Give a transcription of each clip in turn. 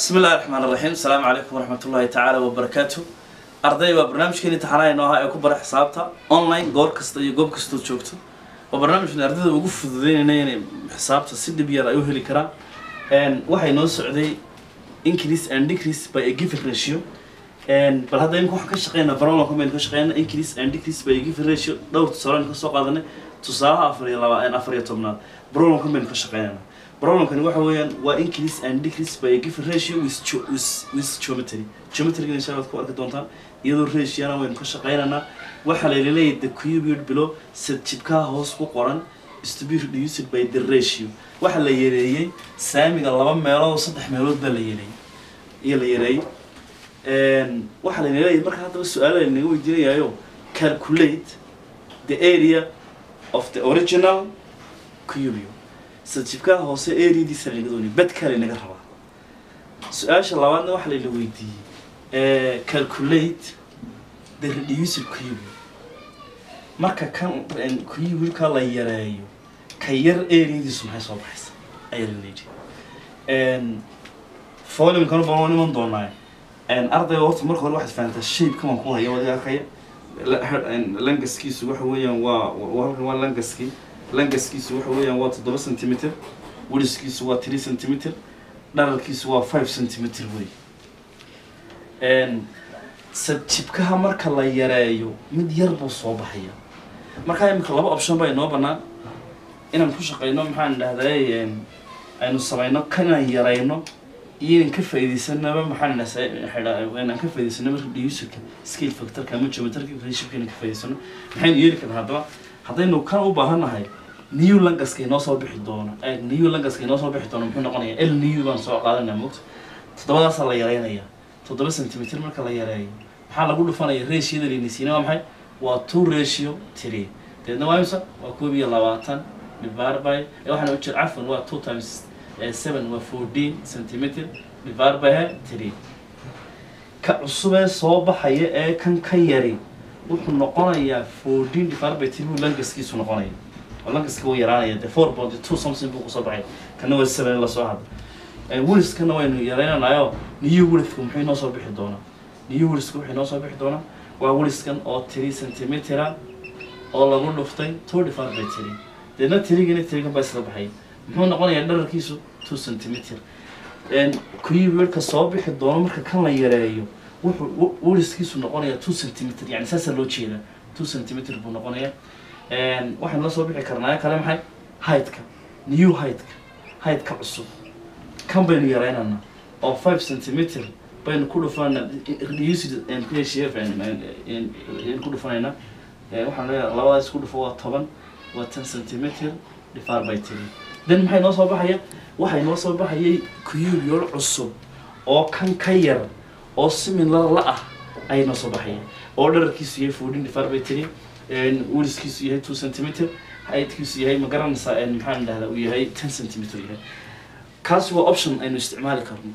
asalaamu calaykum waraxmat ullahi tacaala wabarakaatu arday waa barnaamijkeeni taxanaha inoo ahaa ee ku bara xisaabta online goor kasta iyo goob kastood joogto. Waa barnaamijkan ardayda ugu fududeynayna inay xisaabta si dhib yar ay u heli karaan. Waxay noo socday increase and decrease by a given ratio. Bal hadda imika waxaan ka shaqeynaa barolanka baynu ka shaqeynaa increase and decrease by a given ratio. Tusaale ka soo qaadanay. Tusaalaha afar iyo laba afar iyo tobnaad. Barolanka baynu ka shaqeynaa problemkani waxa weeyaan waa increase and decrease by a given ratio with, with, with geometry. Geometryga insha allah ku arki doontaan iyadoo ratioana waynu ka shaqeynaynaa waxaa layla leeyahay the cubid below sad jibkaha hoos ku qoran is to be reduced by the ratio. Waxaa la yareeyey saamiga laba meelood oo saddex meelood baa la yareeyey iyo la yareeyey waxaa layna leeyahay marka haddaba su'aalo laynaga weydiinayayo calculate the area of the original cubio sadjibkaha hoose areadiisa laynaga doonaya badkaa laynaga rabaa su'aasha labaadna waxaa layna weydiiyey calculate the reduced cubio marka kan cubika la yareeyo ka yar areadiisu maxay soo baxaysa ayaa layna yidhi volume-kanu baan waan iman doonaa ardayga horta marka hore waxaad fahantaa shape-ka waan ku haya wadiga arkaya langaskiisu waxa weeyaan waa waa langaskii langaskiisu waxa weeyaan waa toddoba centimeter weliskiisu waa three centimeter dhararkiisu waa five centimeter wey. Sadjibkaha marka la yareeyo mid yar buu soo baxaya markaa imika laba option baa inoo banaan inaan ku shaqeyno maxaan dhahday aynu samayno kanaan yarayno iyo inaan ka faaidaysanaba maxaan inaan ka faa'idaysano marka reducerka scale factorka ama geometric relationship inaan ka faa'idaysano maxaynu yeeli karnaa haddaba. Haddaynu kan u baahannahay new langaska inoo soo bixi doono. Eh, new langaska inoo soo bixi doono muxuu noqonayaa l new baan soo qaadanaya mogta toddobadaasaa la yareynaya toddoba centimeter marka la yareeyo. Maxaa lagu dhufanaya ratioda laynasiina waa maxay? Waa two ratio three. Deedna waa imsa waa koob iyo labaatan divided by waxaana u jira cafwan waa two times eh, seven waa fourteen centimeter divided eh, three. Ka cusubee soo baxaya ee kan ka yari wuxuu noqonayaa fourteen divided three langaskiisu noqonaya oo langaska wuu yaraanaya dee four point two something buu ku soo baxay kana waa seven la soo hadla wiliskana waynu yaraynanayo new wilisku muxuu inoo soo bixi doonaa new wilisku wuxuu inoo soo bixi doonaa waa wiliskan oo three centimetera oo lagu dhuftay two divided by three deedna tirigina tirigan baa isla baxay muxuu noqonayaa dhararkiisu two centimeter wiilka soo bixi doono marka kan la yareeyo wuxuu wiliskiisu noqonayaa two centimeter yani saasaa loo jeedaa two centimeter buu noqonayaa waxaan la soo bixi karnaa kale maxay? Heightka. New heightka. Heightka cusub. Kan baynu yaraynana oo five centimeter baynu ku dhufanaa ku dhufanayna. Waxaan leeyahay labadaas ku dhufo waa toban waa ten centimeter divided by three. Then maxay noo soo baxaya? Waxay noo soo baxayay kuyubiyool cusub oo kan ka yar oo similar la ah ayay noo soo baxaya oo dhararkiisu yahay fourteen divided by three weliskiisu yahay two centimeter. Heightkiisu yahay ma garanaysaa maxaan dhahdaa uu yahay ten centimeter yahay kaasi waa option aynu isticmaali karno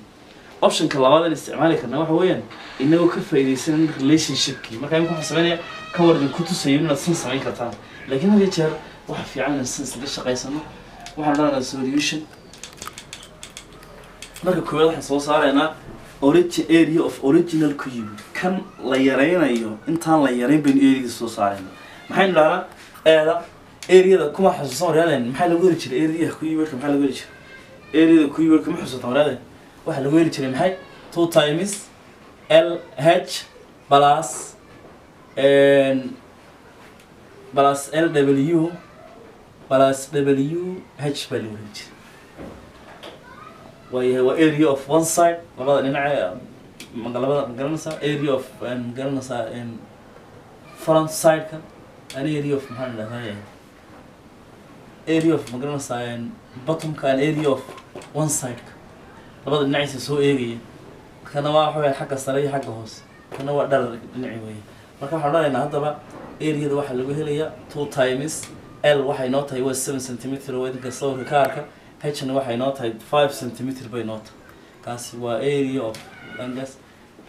optionka labaad aynu isticmaali karna waxa weeyaan inagoo ka faa'iidaysanan relationshipkii marka imika waxaan sameynaya ka war idinku tusayo inaad san samayn kartaan laakiin had iyo jeer waxa fiican inaan san islaga shaqaysano waxaan leenahay solution. Marka koowaad waxaan soo saaraynaa origin area of original cube kan la yaraynayo intaan la yarayn baynu areadiisa soo saarayna maxaynu dhahnaa eeda areada kuma xasuusan waryaaden maxaa lagu heli jiray? Areada cube maxaa lagu heli jiray? Areada kuyiwerka ma xusuutan waraade waxaa lagu heli jiray maxay? Two times l h plus plus l w plus w h baa lagu heli jiray. Waayahay waa area of one side labada dhinace ma- labada ma garanaysaa area of ma garanaysaa front side-ka an area of maxaan dhahdaa area of ma garanaysaa bottomka and area of one side-ka labada dhinaciisa soo eegaya kana waa waxa weya xagga sare iyo xagga hoose kana waa dharar dhinaci weeye. Marka waxaan odhanaynaa haddaba areada waxaa lagu helayaa two times l waxay noo tahay waa seven centimeter oo idinka sawirka ka arka h-na waxay noo tahay five centimeter bay noo tahay. Kaasi waa area of langas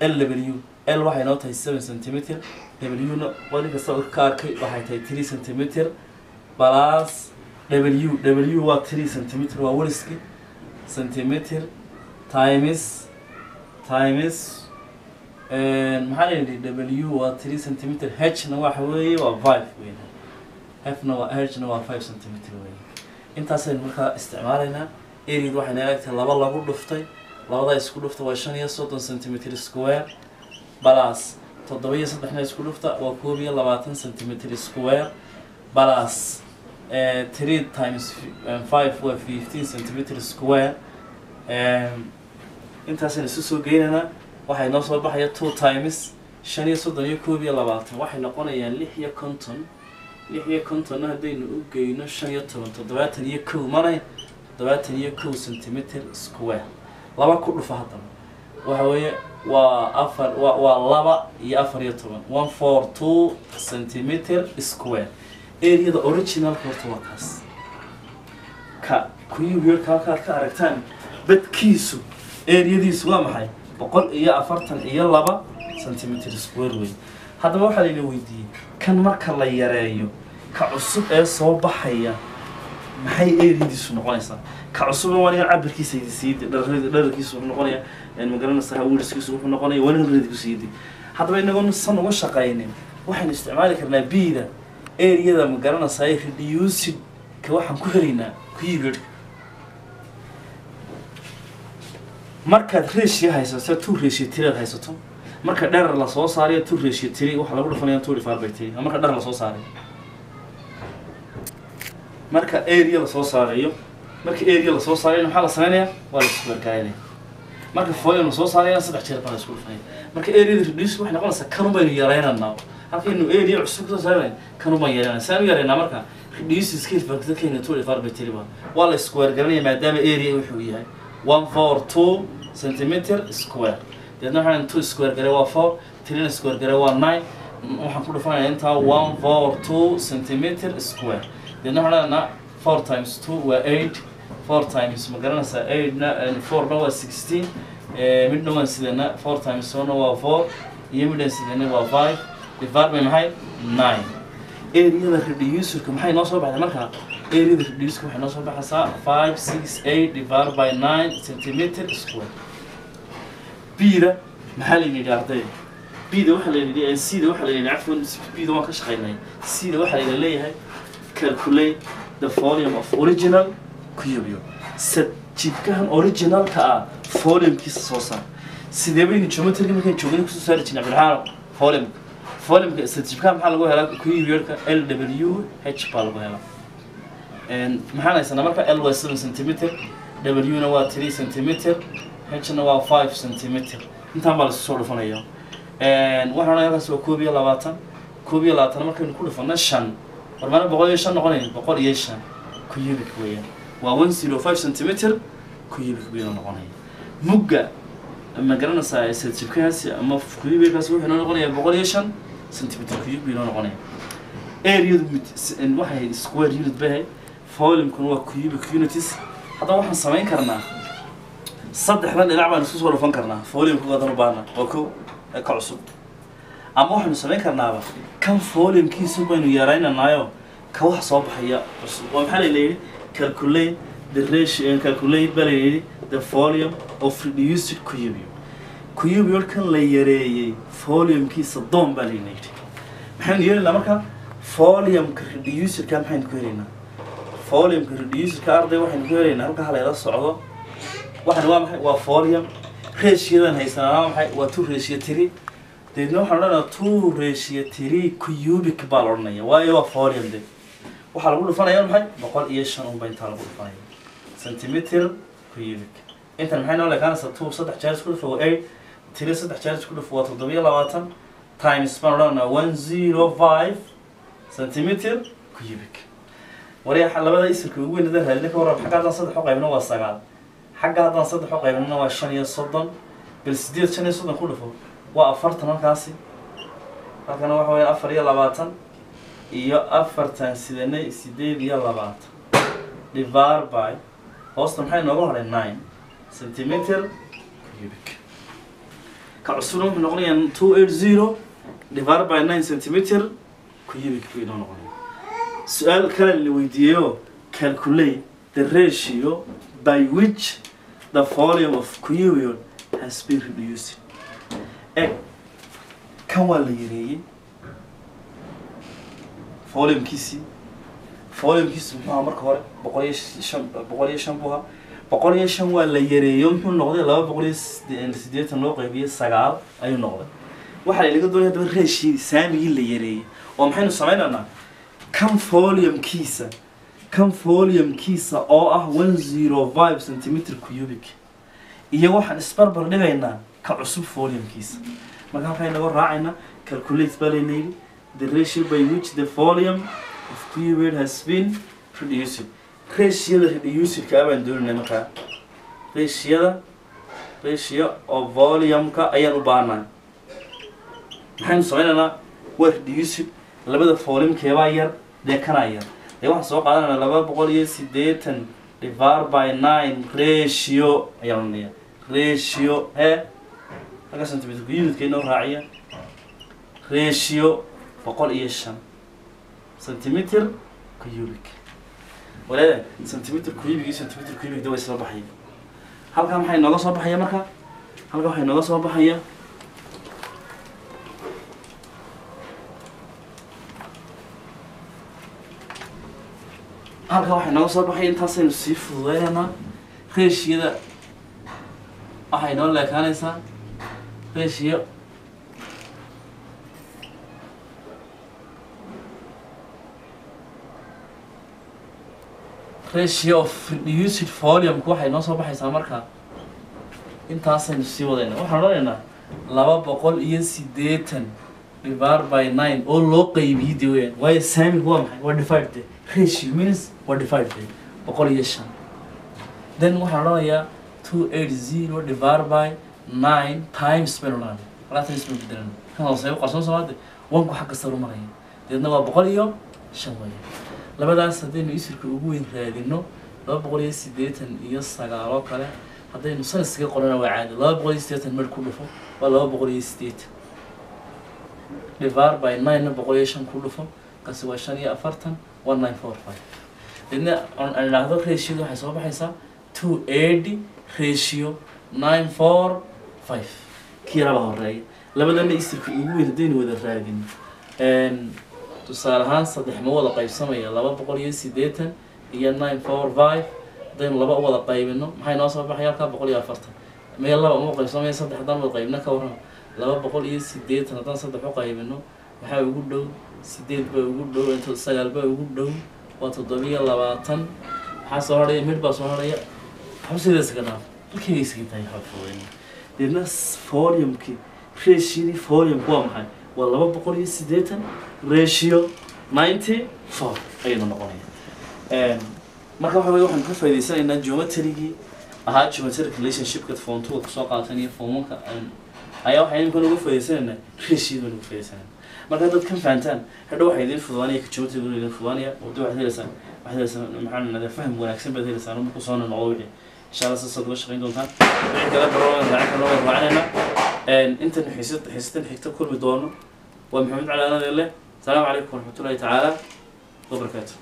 l w l waxay noo tahay seven centimeter w-na waa idinka sawirka ka arkay waxay tahay three centimeter plus w w waa three centimeter waa weliski centimeter times times maxaa la yidhi w waa three centimeter h-na waxa weeye waa five weyn. F-na waa h-na waa five centimeter weyn. Intaasaynu markaa isticmaalaynaa aread waxayna eegtahay laba lagu dhuftay labadaa isku dhufta waa shan iyo soddon centimeter square balas toddoba iyo saddexna isku dhufta waa koob iyo labaatan centimeter square. Balas three times five waa fifteen centimeter square. Intaasaynu isu soo geynaynaa waxay noo soo baxaya two times shan iyo soddon iyo koob iyo labaatan. Waxay noqonayaan lix iyo konton. Lix iyo kontonna haddaynu u geyno shan iyo toban toddobaatan iyo kow manay toddobaatan iyo kow centimeter square. Laba ku dhufa haddaba. Waxa weeye waa afar wa waa laba iyo afar iyo toban. One four two centimeter square. Areada originalka horta waa kaas ka kuyubyarka halkaad ka aragtaan badkiisu areadiisu waa maxay? Boqol iyo afartan iyo laba centimeter square wey haddaba waxaa layna weydiiyey kan marka la yareeyo ka cusub ee soo baxaya maxay areadiisu noqonaysaa? Ka cusubna waa nigan cabirkiisa siidi dhararkiisu noqonaya ma garanaysaa wiirskiisu wuxuu noqonaya waa nigan radiku siidi. Haddaba inagoon san uga shaqaynin waxaynu isticmaali karnaa bida areada ma garanaysaa reducid ka waxaan ku helaynaa kuyibir markaad ratio haysato two ratio tiri aad haysato marka dherer la soo saarayo two ratio tiri waxaa lagu dhufanaya two by three marka dherer la soo saarayo marka area la soo saarayo marka area la soo saarayo maxaa la sameynaya? Waa la isku warkaayinaya marka volume la soo saaraya saddex jeer baa la isku dhufanaya marka areada reduce waxay noqonaysaa kanun baynu yaraynaynaa halkaynu area cusub ka soo saarayn kanun baan yaraynaa saan u marka reduce scale factorkeena two divided by three waa la isku wargaranaya maadaama area wuxuu yahay one four two centimeter square. Deedna waxaan two square gare waa four three square gare waa nine. Waxaan ku dhufanaya intaa one four two centimeter square deedna waxaan leenaha four times two waa eight four times ma garanaysaa eightna fourna waa sixteen midna waan sidana four times twona waa four iyo midhan sidana waa five divide by maxay nine. Areada reducerka maxay noo soo baxday markaa areada reducerka waxay noo soo baxaysaa five six eight divide by nine centimeter square. Bida maxaa la yidhi arday bida waxaa la yidhi cda waxaa la yidhi cafwan bida waan ka shaqaynay. Cda waxaa la leeyahay calculate the volume of original. cubio sad jibkahan originalka ah volumekiisa soo saar sidee baynu geometry markaan joogay ku soo saari jirnay cabdiraxaano volume. volumeka sad jibkaha maxaa lagu helaa cubioka l w h baa lagu helaa maxaan haysanaa marka l waa seven centimeter w na waa three centimeter h-na waa five centimeter. intaan baa laisu soo dhufanaya waxaan halkaas waa koob iyo labaatan koob iyo labaatan markaynu ku dhufano shan war maana boqol iyo shan noqonaya boqol iyo shan cubic weeyaan waa one zero five centimeter cubic baynu noqonaya mugga ma garanaysaa sadjibkahaasi ama cubickaasi wuxuu noo noqonaya boqol iyo shan centimeter cubic baynu noqonaya areadu waxay ahayd square unit bay ahayd volumekuna waa cubic unities haddaba waxaan samayn karnaa saddexdan dhinac baan isku soo dhufan karnaa foliumka wadan u baahna waa kow ka cusub ama waxaynu samayn karnaaba kan foliumkiisa baynu yaraynanaayo ka wax soo baxaya cusub. Waa maxaa la yidhi? Calculate the ratio calculate baa la yidhi the volume of reduced cubio kan la yareeyey foliumkiisa doon baa layna yidhi. Maxaynu yeelaynaa marka? Foliumka reducerka maxaynu ku helaynaa? Foliumka reducerka arday waxaynu ku helaynaa? Halka halayla socdo waxaan waa maxay? Waa folium ratiodan haysanaa waa maxay? Waa two ratio three deedna waxaan odhanayaa two ratio three cubic baa la odhanaya waayo waa folium de waxaa lagu dhufanaya maxay? Boqol iyo shan unba intaa lagu dhufanaya centimeter cubic. Intan maxay noo leekaanaysaa two saddex jeer isku dhufa waa eight. Three saddex jeer isku dhufa waa toddoba iyo labaatan. Times baan odhanayaa one zero five centimeter cubic. Waryaa labada isirka ugu weyn raadina ka warrab xagga haddaan saddex u qaybno waa sagaal. Xagga haddaan saddex u qaybnana waa shan iyo soddon. Bal sideed shan iyo soddon ku dhufo waa afartan halkaasi. Halkana waxa weya afar iyo labaatan iyo afartan sidanay sideed iyo labaatan. Divar by hoosta maxay nooga hadhay nine centimeter. Cubic. Ka cusubna wuxuu noqonayaa two eight zero divar by nine centimeter. Cubic buu inoo noqonaya. Su'aal kale la weydiiyeyo calculate the ratio by which the volume of cubion has been reduced eg kan waa la yareeyey. Volumekiisii. Volumekiisu muxuu ahaa marka hore boqol iyo shan boqol iyo shan buu ahaa. Boqol iyo shan waa la yareeyo muxuu noqday laba boqol iyo side- siddeetan loo qaybiyey sagaal ayuu noqday. Waxaa laga doonaya daba reeshii saamigii la yareeyey oo maxaynu sameynaynaa kan volumekiisa kan volumekiisa oo ah one zero five centimeter cubic iyo waxaan isbarbar dhigaynaa ka cusub volumekiisa marka halkaa inaga raacayna calculate baa layna yidhi the ratio by which the volume of cubed has been reduced. Ratioda reducedka baan doonayna markaa ratioda ratio of volumeka ayaan u baahnaa maxaynu sameynaynaa waa reduced. Labada volumekeebaa yar dee kanaa yar. Dee waxaan soo qaadanayna laba boqol iyo siddeetan divided by nine ratio ayaan odhanaya ratio he halka centimeter unidka inoo raaciya? Ratio boqol iyo shan centimeter cubic walaada centimeter cubic iyo centimeter cubic da way isla baxaya halkaa maxay nooga soo baxaya marka? Halkaa waxay nooga soo baxaya halkaa waxay nooga soo baxaya intaasaynu sii fududeynaynaa reeshiyada waxay noo leekaanaysaa reeshiyo ratio of reduced volume-ku waxay noo soo baxaysaa markaa intaasaynu sii wadayna waxaan odhanaynaa laba boqol iyo siddeetan divided by nine. Oo loo qaybiyey de weyaan waayo saamigu waa maxay? Waa divide de ratio means waa divide de boqol iyo shan. Then waxaan odhanayaa two eight zero divided by nine times baynu times baynu bedelana kan hooseeya u qarsoon soomaade wanku xagga saru deedna waa boqol iyo shan weeye labadaas haddaynu isirka ugu weyn raadino laba boqol iyo siddeetan iyo sagaal kale haddaynu sanadkiga qorana waa caadi laba boqol iyo siddeetan meel ku dhufo waa laba boqol iyo siddeetan divar by nine boqol iyo shan ku dhufo kasi waa shan iyo afartan one nine four five. Deedna aan idhaahdo ratioda waxay soo baxaysaa two eighty ratio nine four five. Kii horreeya labadana isirka ugu weyn haddaynu wada raadin. Tusaale ahaan saddex ma wada qaybsamaya. Laba boqol iyo siddeetan iyo nine four five. Haddaynu laba u wada qaybino maxay noo soo baxaya halkaa boqol iyo afartan? Meel laba uma qaybsamaya saddex haddaan wada qaybino ka warrama laba boqol iyo siddeetan haddaan saddex u qaybino waxaa ugu dhow? Siddeed baa ugu dhow inta sagaal baa ugu dhow. Waa toddobiyo labaatan. Maxaa soo hadhaya mid baa soo hadhaya xabsideeda iska dhaaf. Xabfudeyn deedna volume-kii ratio-dii volume-ku waa maxay waa laba boqol iyo siddeetan ratio ninety four ayaynu noqonaya marka waxa weye waxaan ka faa'idaysanaynaa geometrygii ahaa geometric relationshipka form two ku soo qaatan iyo formanka ayaa waxay imkan uga faa'idaysanaynaa ratio baan uga faa'idaysanaynaa marka haddaad kan fahantaan hadhow waxaa idin fududaanaya ka geometriga idin fududaanaya wada waxaad helaysaan waxaad helaysaan maxaa nada faham wanaagsan baad helaysaan markuu soo noqdo wixii insha alla saasaad uga shaqayn doontaan. Dhici kala baroona lacagka noo warraacanayna intaynu xiisatan xigta kulmi doono waa maxamed calaanade leh asalaamu calaykum waraxmatullahi tacaala wabarakaatu